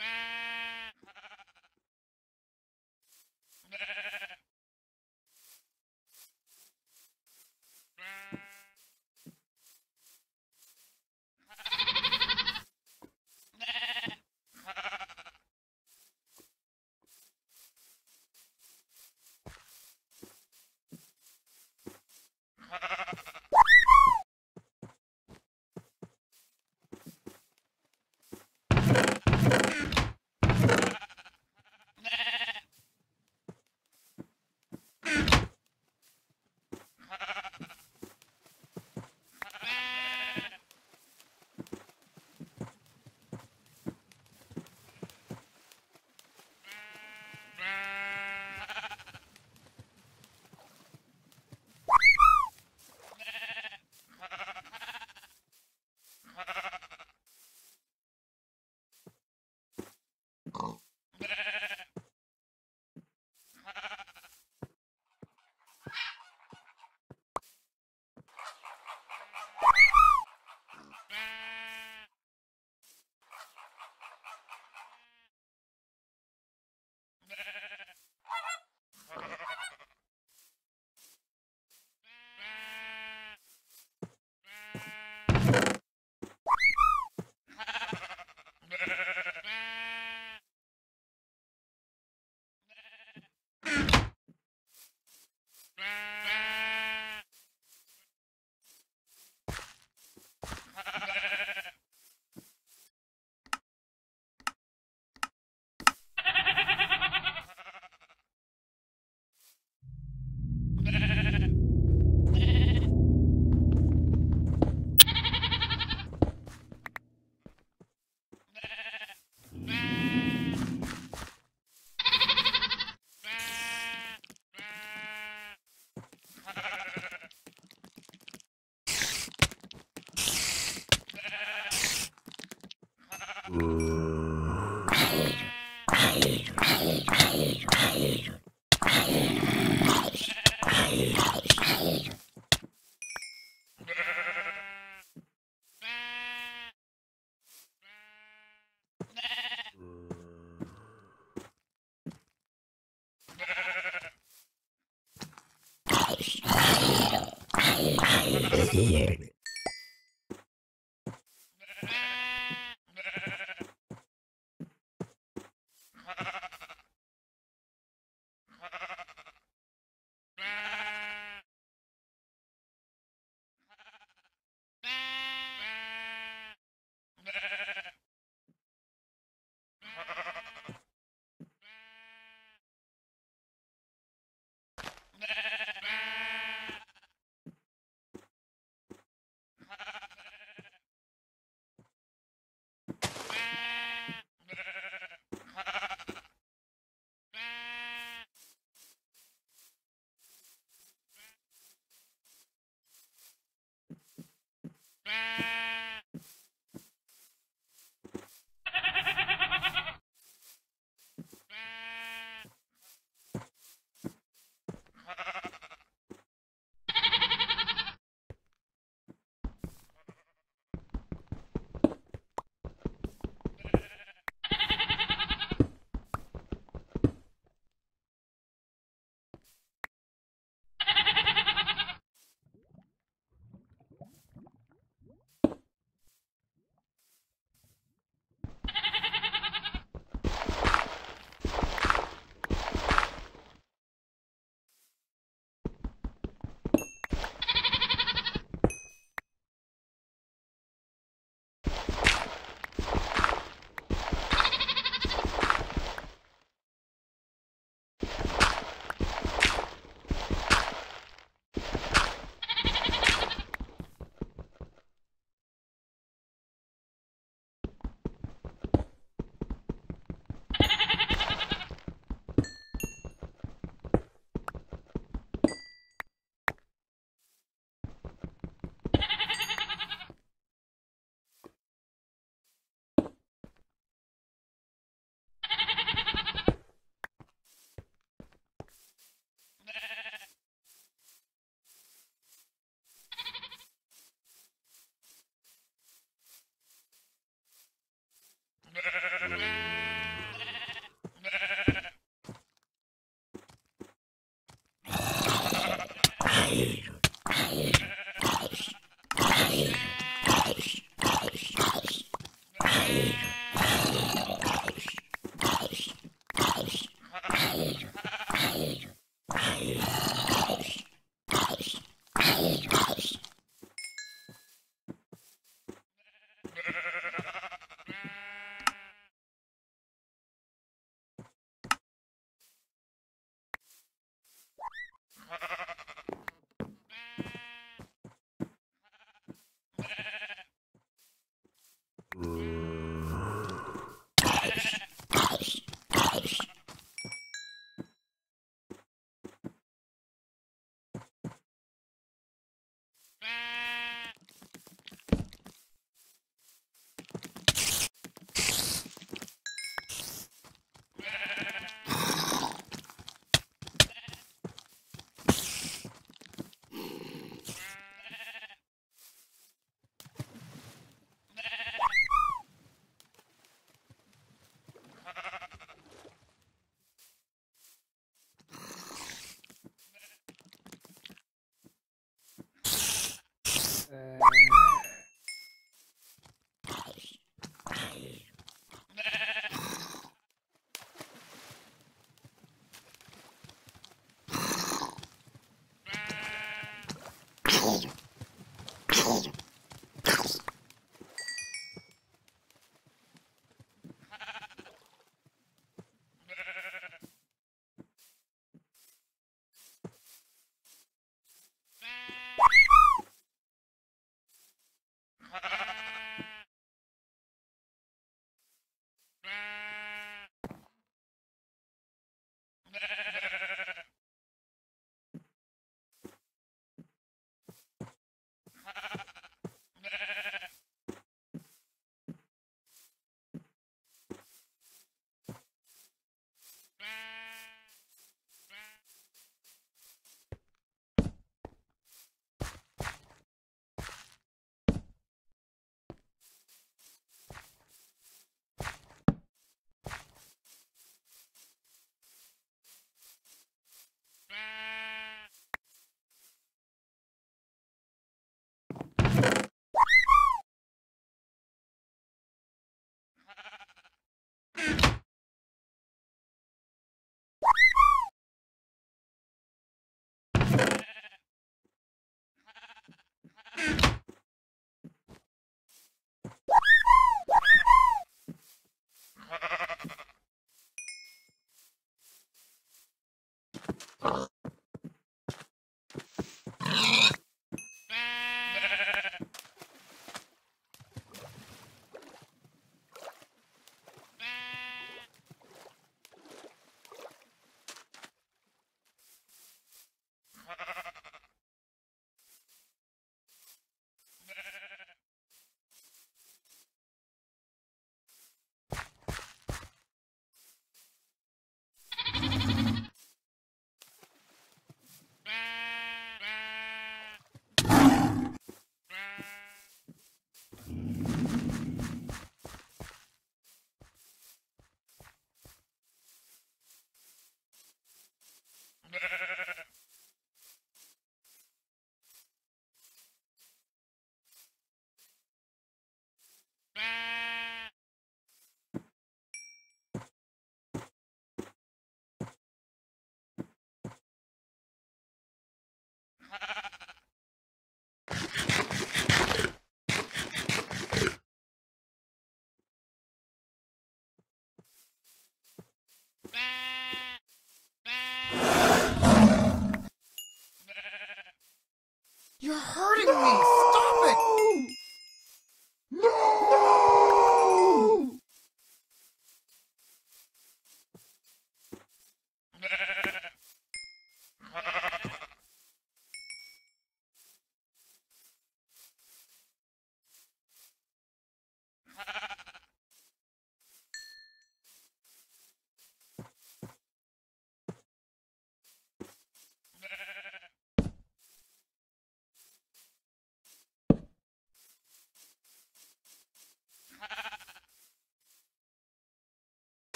Bye. year.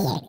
Yeah.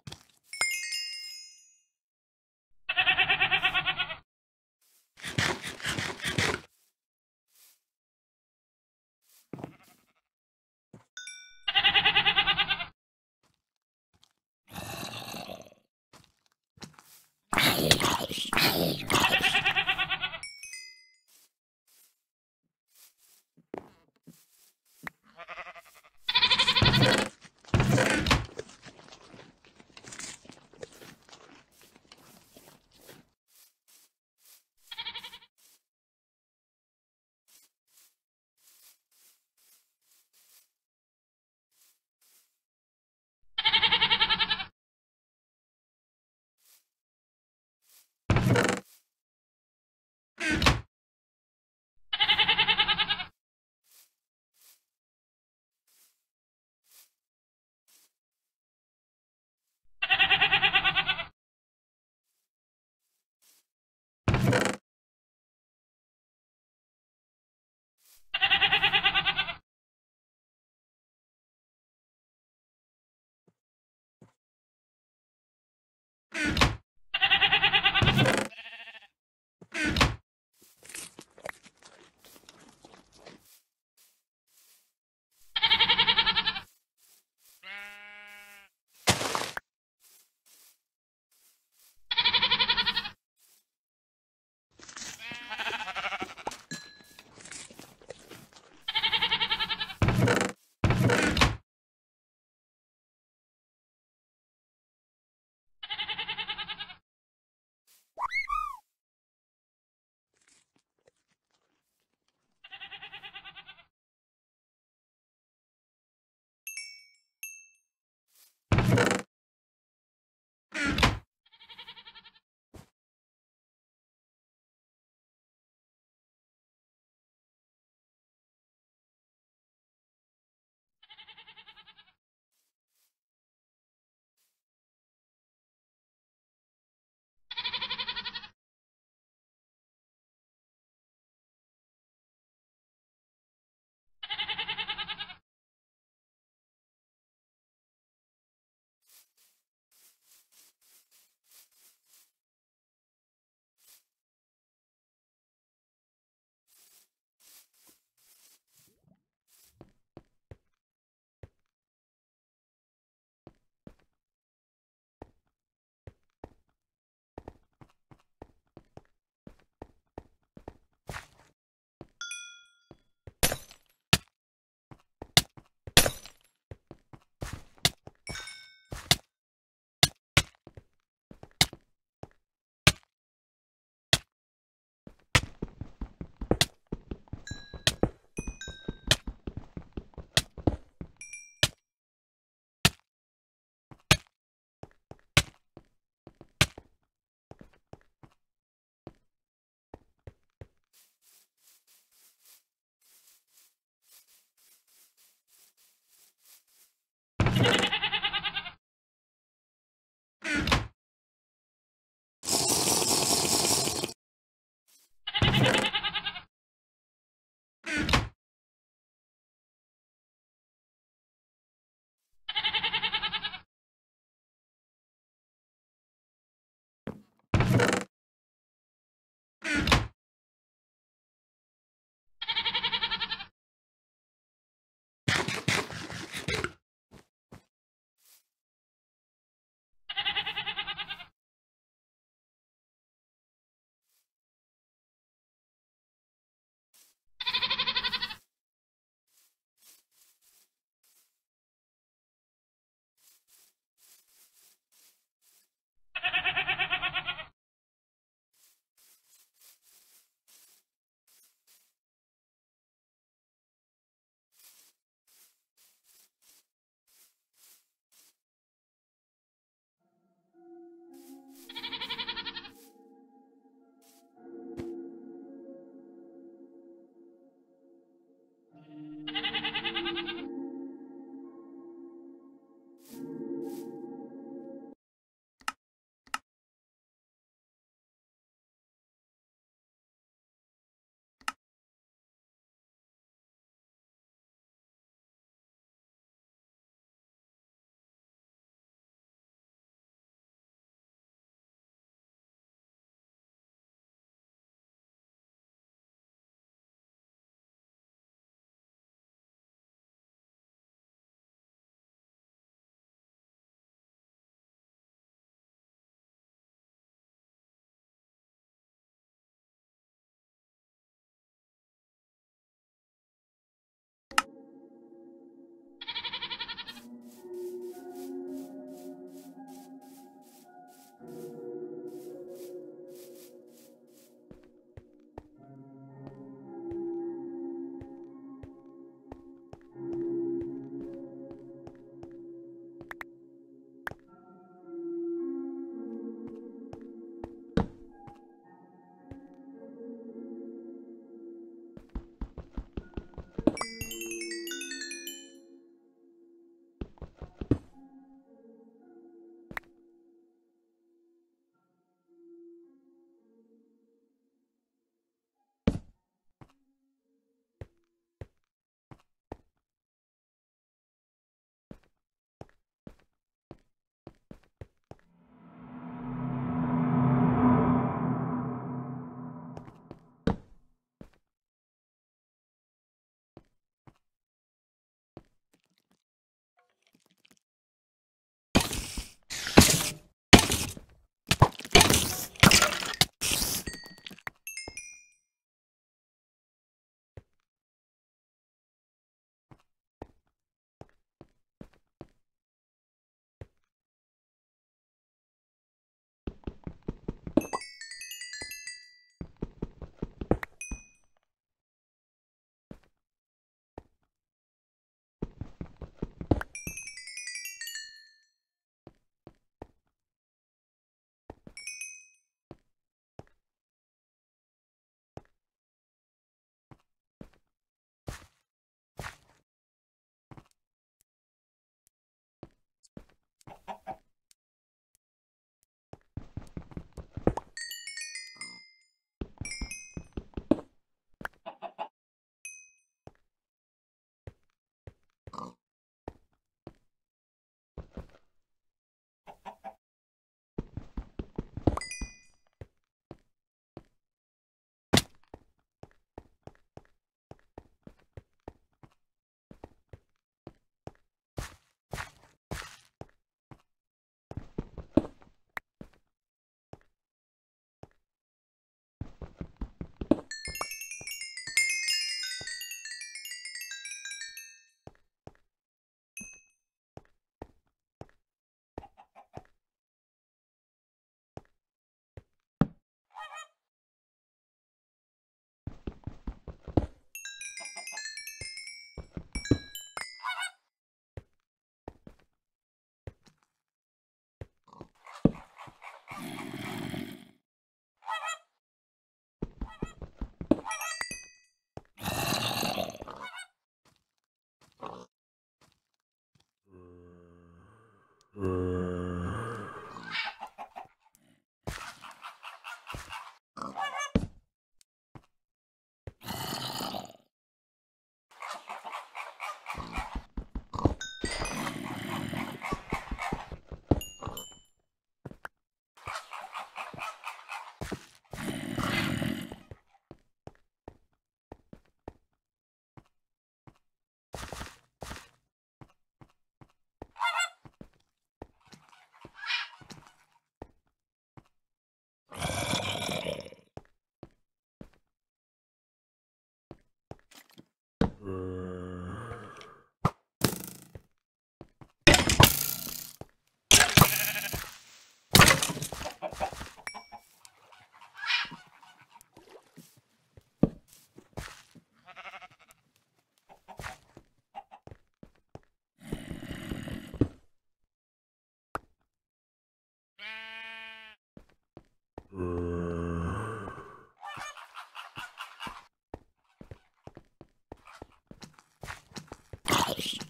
Oh.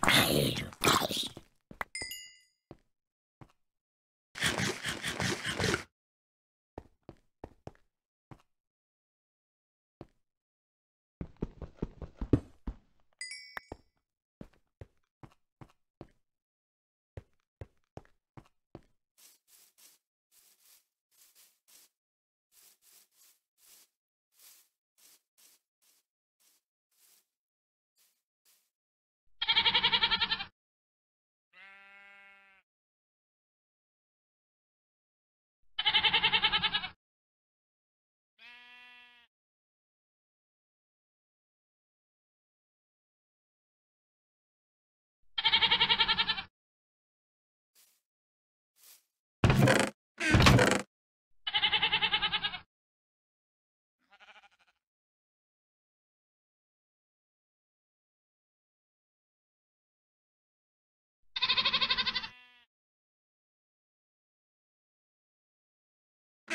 I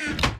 Bye.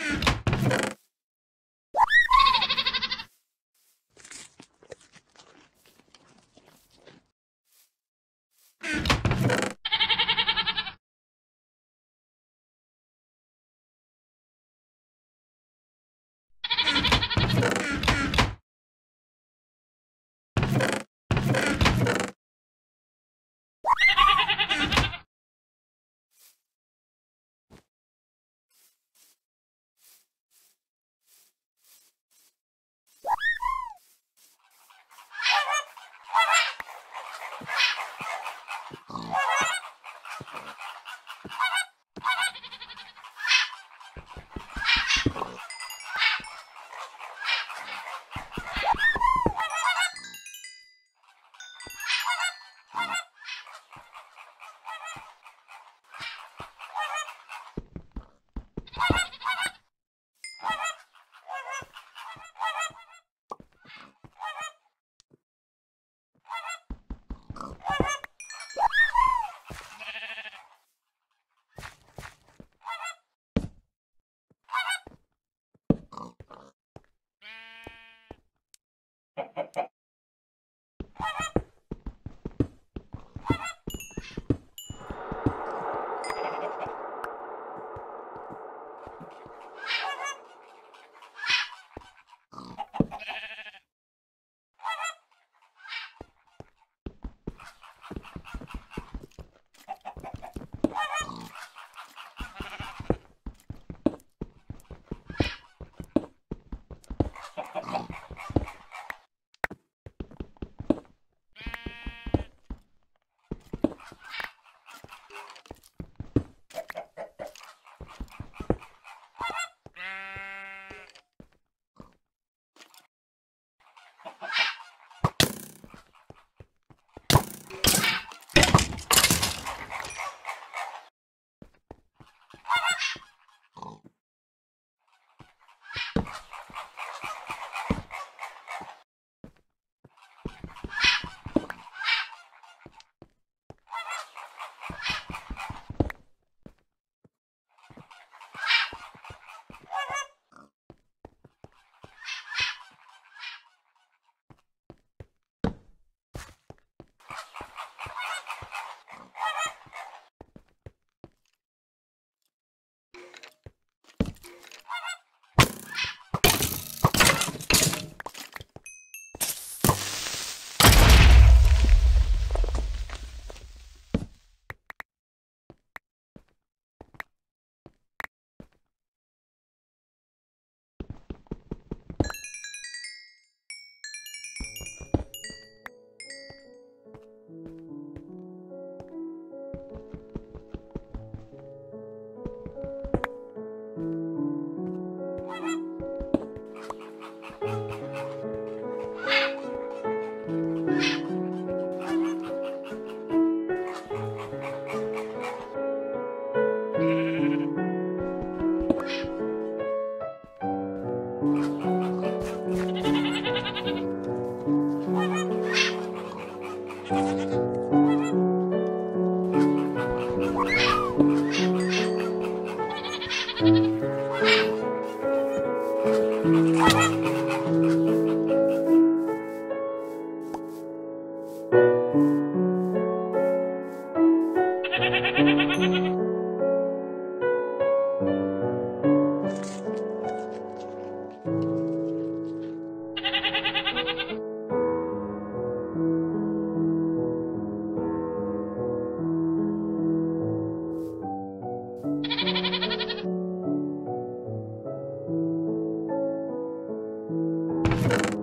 Ah. Thank you. Thank you.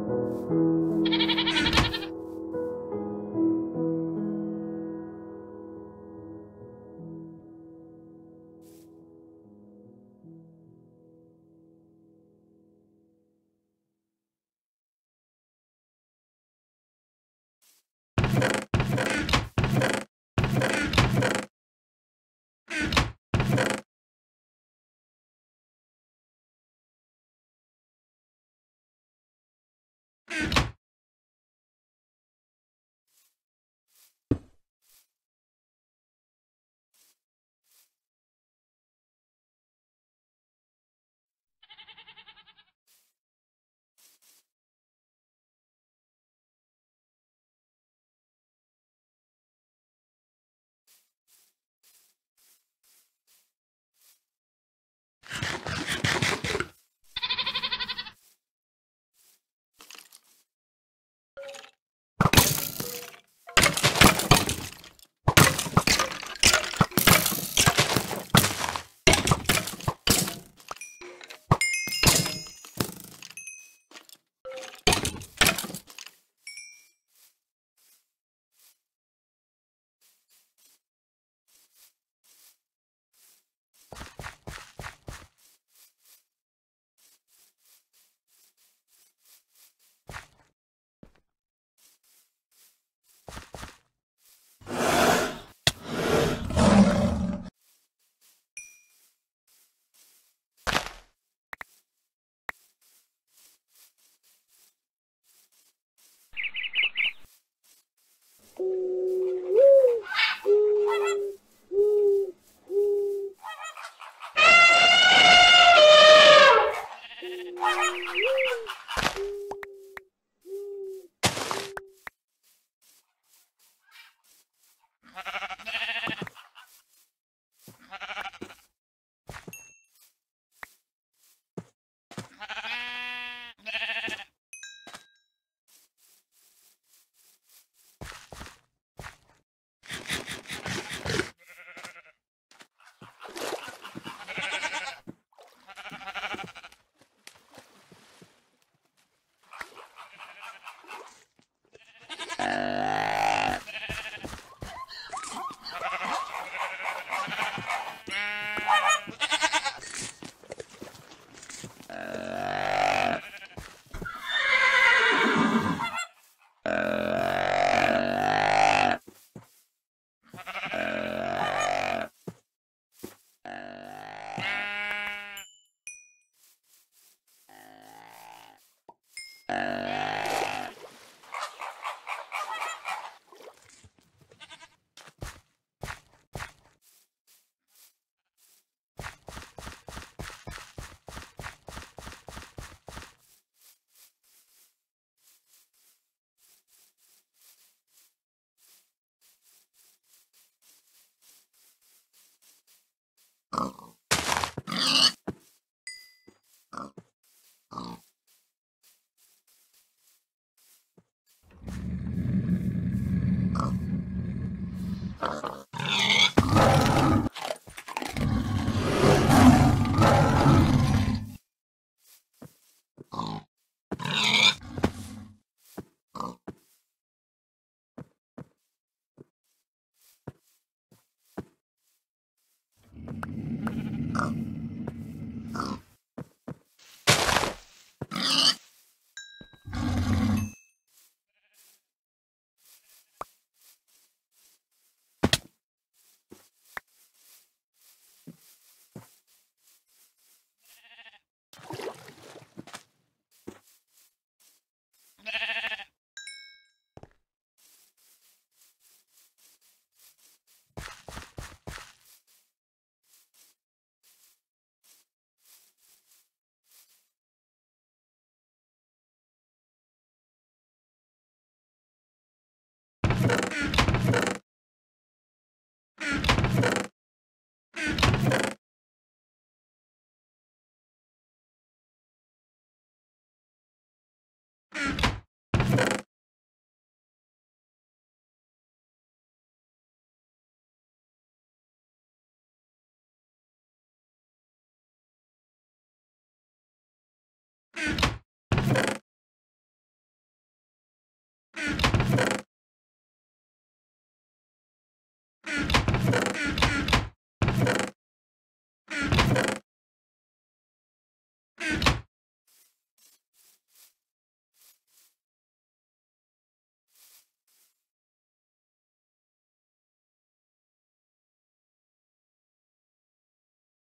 Ha ha.